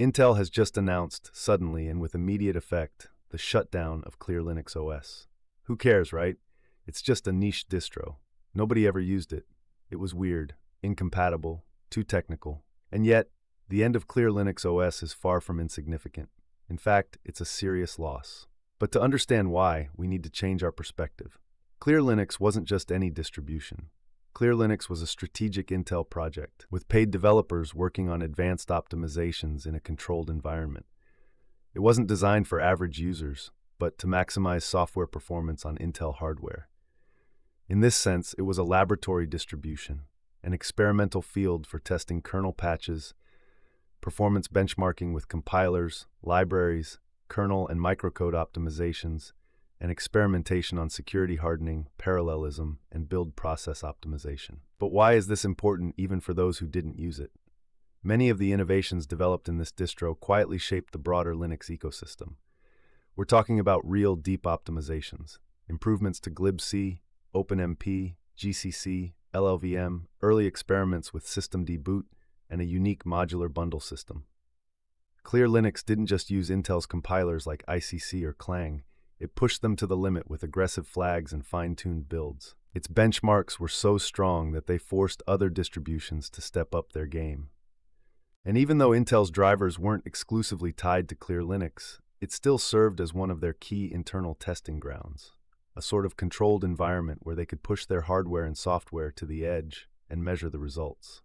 Intel has just announced, suddenly and with immediate effect, the shutdown of Clear Linux OS. Who cares, right? It's just a niche distro. Nobody ever used it. It was weird, incompatible, too technical. And yet, the end of Clear Linux OS is far from insignificant. In fact, it's a serious loss. But to understand why, we need to change our perspective. Clear Linux wasn't just any distribution. Clear Linux was a strategic Intel project, with paid developers working on advanced optimizations in a controlled environment. It wasn't designed for average users, but to maximize software performance on Intel hardware. In this sense, it was a laboratory distribution, an experimental field for testing kernel patches, performance benchmarking with compilers, libraries, kernel and microcode optimizations, and experimentation on security hardening, parallelism, and build process optimization. But why is this important even for those who didn't use it? Many of the innovations developed in this distro quietly shaped the broader Linux ecosystem. We're talking about real deep optimizations, improvements to glibc, OpenMP, GCC, LLVM, early experiments with systemd boot, and a unique modular bundle system. Clear Linux didn't just use Intel's compilers like ICC or Clang, it pushed them to the limit with aggressive flags and fine tuned builds. Its benchmarks were so strong that they forced other distributions to step up their game. And even though Intel's drivers weren't exclusively tied to Clear Linux, it still served as one of their key internal testing grounds, a sort of controlled environment where they could push their hardware and software to the edge and measure the results.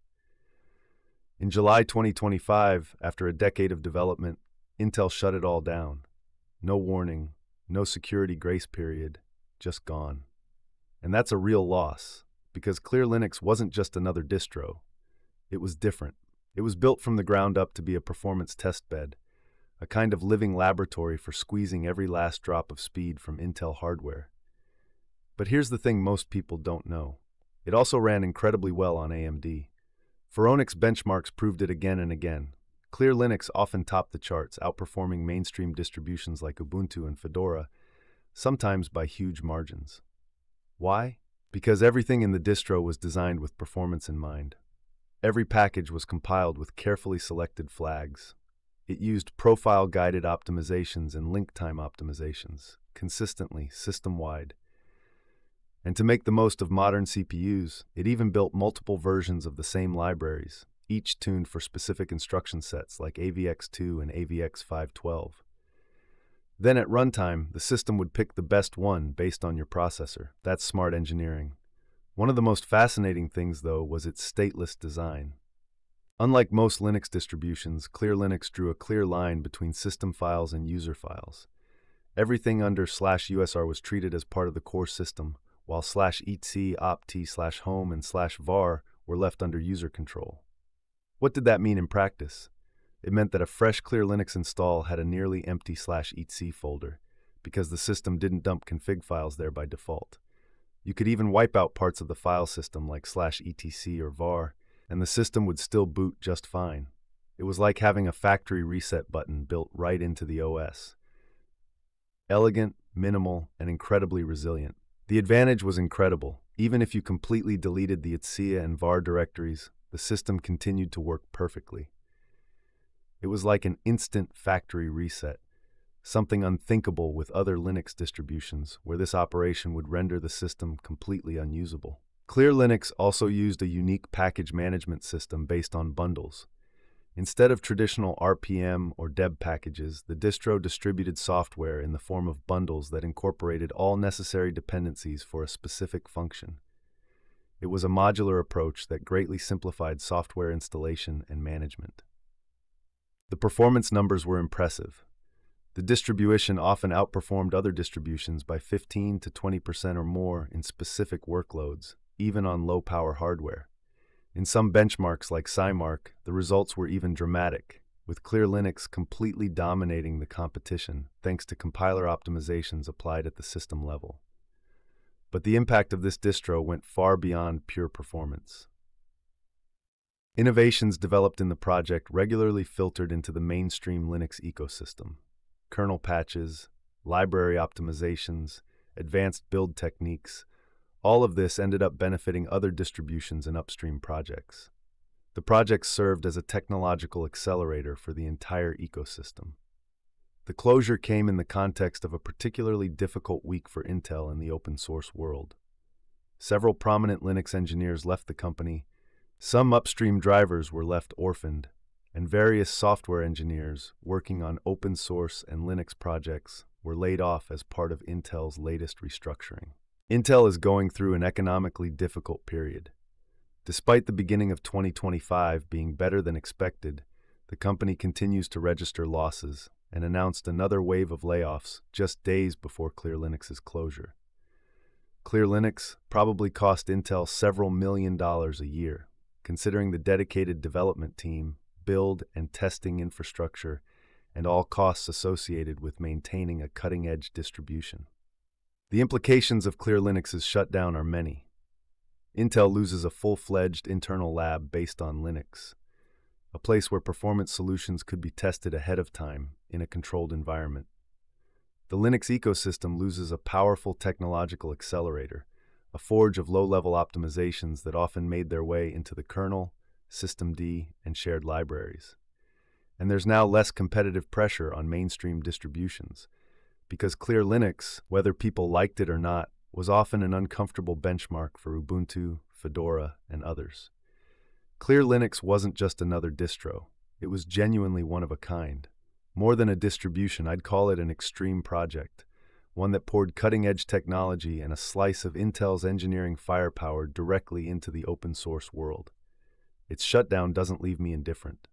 In July 2025, after a decade of development, Intel shut it all down. No warning, no security grace period, just gone. And that's a real loss, because Clear Linux wasn't just another distro. It was different. It was built from the ground up to be a performance testbed, a kind of living laboratory for squeezing every last drop of speed from Intel hardware. But here's the thing most people don't know. It also ran incredibly well on AMD. Phoronix benchmarks proved it again and again, Clear Linux often topped the charts, outperforming mainstream distributions like Ubuntu and Fedora, sometimes by huge margins. Why? Because everything in the distro was designed with performance in mind. Every package was compiled with carefully selected flags. It used profile-guided optimizations and link time optimizations, consistently, system-wide. And to make the most of modern CPUs, it even built multiple versions of the same libraries, each tuned for specific instruction sets like AVX2 and AVX512. Then at runtime, the system would pick the best one based on your processor. That's smart engineering. One of the most fascinating things, though, was its stateless design. Unlike most Linux distributions, Clear Linux drew a clear line between system files and user files. Everything under slash USR was treated as part of the core system, while slash etc opt slash home and slash var were left under user control. What did that mean in practice? It meant that a fresh clear Linux install had a nearly empty slash etc folder, because the system didn't dump config files there by default. You could even wipe out parts of the file system like slash etc or var, and the system would still boot just fine. It was like having a factory reset button built right into the OS. Elegant, minimal, and incredibly resilient. The advantage was incredible. Even if you completely deleted the etc and var directories, the system continued to work perfectly. It was like an instant factory reset, something unthinkable with other Linux distributions, where this operation would render the system completely unusable. Clear Linux also used a unique package management system based on bundles. Instead of traditional RPM or deb packages, the distro distributed software in the form of bundles that incorporated all necessary dependencies for a specific function. It was a modular approach that greatly simplified software installation and management. The performance numbers were impressive. The distribution often outperformed other distributions by 15 to 20% or more in specific workloads, even on low power hardware. In some benchmarks like SciMark, the results were even dramatic, with Clear Linux completely dominating the competition thanks to compiler optimizations applied at the system level. But the impact of this distro went far beyond pure performance. Innovations developed in the project regularly filtered into the mainstream Linux ecosystem. Kernel patches, library optimizations, advanced build techniques, all of this ended up benefiting other distributions and upstream projects. The project served as a technological accelerator for the entire ecosystem. The closure came in the context of a particularly difficult week for Intel in the open source world. Several prominent Linux engineers left the company, some upstream drivers were left orphaned, and various software engineers working on open source and Linux projects were laid off as part of Intel's latest restructuring. Intel is going through an economically difficult period. Despite the beginning of 2025 being better than expected, the company continues to register losses and announced another wave of layoffs just days before Clear Linux's closure. Clear Linux probably cost Intel several million dollars a year, considering the dedicated development team, build and testing infrastructure, and all costs associated with maintaining a cutting-edge distribution. The implications of Clear Linux's shutdown are many, Intel loses a full-fledged internal lab based on Linux, a place where performance solutions could be tested ahead of time in a controlled environment. The Linux ecosystem loses a powerful technological accelerator, a forge of low-level optimizations that often made their way into the kernel, systemd, and shared libraries. And there's now less competitive pressure on mainstream distributions, because Clear Linux, whether people liked it or not, was often an uncomfortable benchmark for Ubuntu, Fedora, and others. Clear Linux wasn't just another distro, it was genuinely one of a kind. More than a distribution, I'd call it an extreme project, one that poured cutting edge technology and a slice of Intel's engineering firepower directly into the open source world. Its shutdown doesn't leave me indifferent.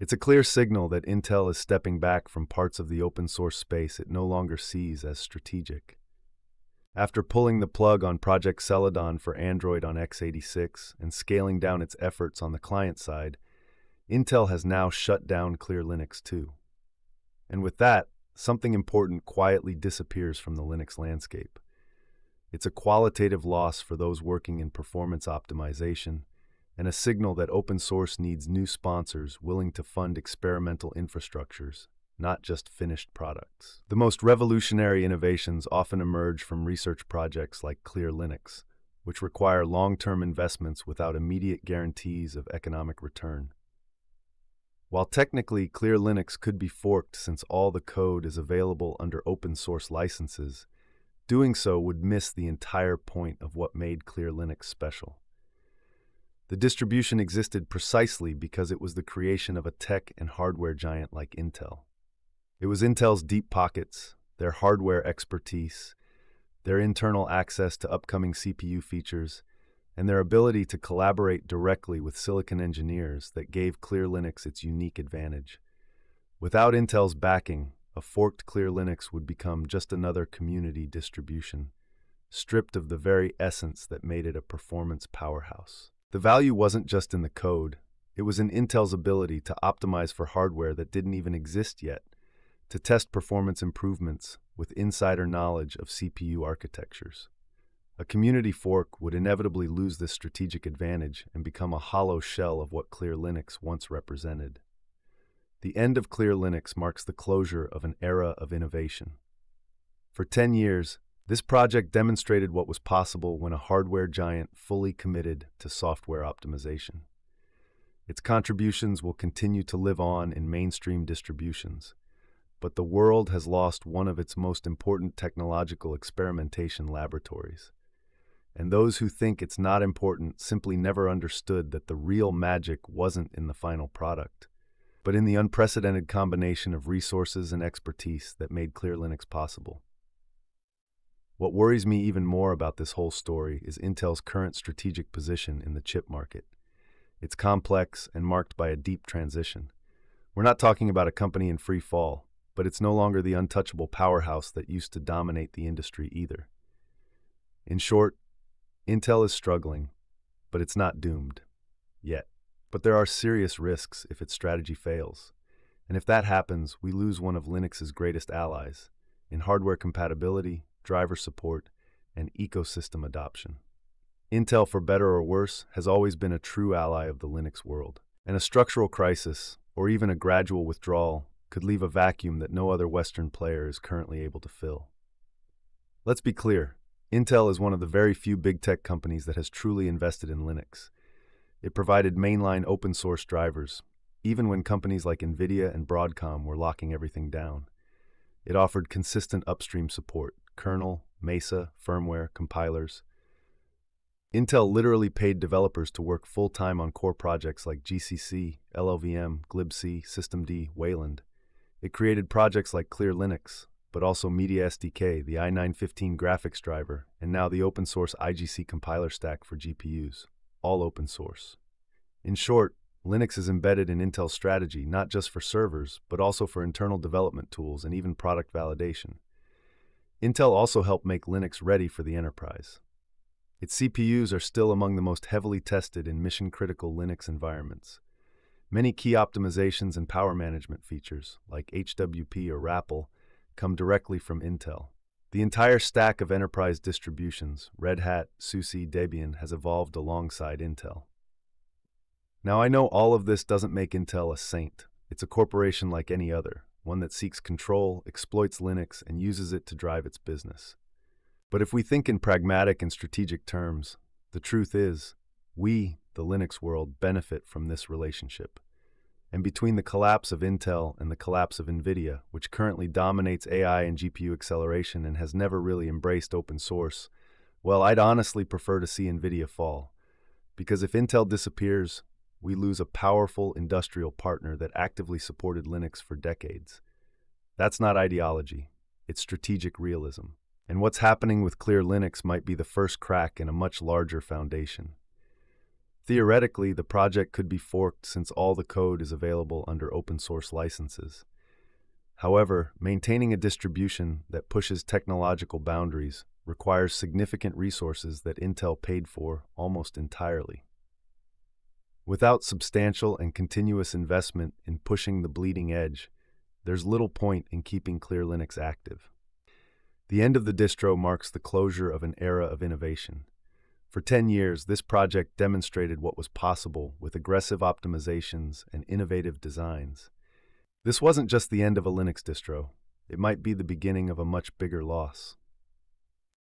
It's a clear signal that Intel is stepping back from parts of the open source space it no longer sees as strategic. After pulling the plug on Project Celadon for Android on x86 and scaling down its efforts on the client side, Intel has now shut down Clear Linux too. And with that, something important quietly disappears from the Linux landscape. It's a qualitative loss for those working in performance optimization and a signal that open source needs new sponsors willing to fund experimental infrastructures not just finished products. The most revolutionary innovations often emerge from research projects like Clear Linux, which require long-term investments without immediate guarantees of economic return. While technically Clear Linux could be forked since all the code is available under open source licenses, doing so would miss the entire point of what made Clear Linux special. The distribution existed precisely because it was the creation of a tech and hardware giant like Intel. It was Intel's deep pockets, their hardware expertise, their internal access to upcoming CPU features, and their ability to collaborate directly with silicon engineers that gave Clear Linux its unique advantage. Without Intel's backing, a forked Clear Linux would become just another community distribution, stripped of the very essence that made it a performance powerhouse. The value wasn't just in the code, it was in Intel's ability to optimize for hardware that didn't even exist yet to test performance improvements with insider knowledge of CPU architectures. A community fork would inevitably lose this strategic advantage and become a hollow shell of what Clear Linux once represented. The end of Clear Linux marks the closure of an era of innovation. For 10 years, this project demonstrated what was possible when a hardware giant fully committed to software optimization. Its contributions will continue to live on in mainstream distributions, but the world has lost one of its most important technological experimentation laboratories. And those who think it's not important simply never understood that the real magic wasn't in the final product, but in the unprecedented combination of resources and expertise that made Clear Linux possible. What worries me even more about this whole story is Intel's current strategic position in the chip market. It's complex and marked by a deep transition. We're not talking about a company in free fall, but it's no longer the untouchable powerhouse that used to dominate the industry either. In short, Intel is struggling, but it's not doomed. Yet. But there are serious risks if its strategy fails. And if that happens, we lose one of Linux's greatest allies in hardware compatibility, driver support, and ecosystem adoption. Intel, for better or worse, has always been a true ally of the Linux world. And a structural crisis, or even a gradual withdrawal, could leave a vacuum that no other Western player is currently able to fill. Let's be clear Intel is one of the very few big tech companies that has truly invested in Linux. It provided mainline open source drivers, even when companies like NVIDIA and Broadcom were locking everything down. It offered consistent upstream support kernel, Mesa, firmware, compilers. Intel literally paid developers to work full time on core projects like GCC, LLVM, glibc, systemd, Wayland. It created projects like Clear Linux, but also Media SDK, the i915 graphics driver, and now the open source IGC compiler stack for GPUs, all open source. In short, Linux is embedded in Intel's strategy not just for servers, but also for internal development tools and even product validation. Intel also helped make Linux ready for the enterprise. Its CPUs are still among the most heavily tested in mission critical Linux environments. Many key optimizations and power management features, like HWP or RAPL, come directly from Intel. The entire stack of enterprise distributions, Red Hat, SUSE, Debian, has evolved alongside Intel. Now, I know all of this doesn't make Intel a saint. It's a corporation like any other, one that seeks control, exploits Linux, and uses it to drive its business. But if we think in pragmatic and strategic terms, the truth is, we, the Linux world, benefit from this relationship. And between the collapse of Intel and the collapse of NVIDIA, which currently dominates AI and GPU acceleration and has never really embraced open source, well, I'd honestly prefer to see NVIDIA fall. Because if Intel disappears, we lose a powerful industrial partner that actively supported Linux for decades. That's not ideology, it's strategic realism. And what's happening with Clear Linux might be the first crack in a much larger foundation. Theoretically, the project could be forked since all the code is available under open source licenses. However, maintaining a distribution that pushes technological boundaries requires significant resources that Intel paid for almost entirely. Without substantial and continuous investment in pushing the bleeding edge, there's little point in keeping Clear Linux active. The end of the distro marks the closure of an era of innovation. For 10 years, this project demonstrated what was possible with aggressive optimizations and innovative designs. This wasn't just the end of a Linux distro, it might be the beginning of a much bigger loss.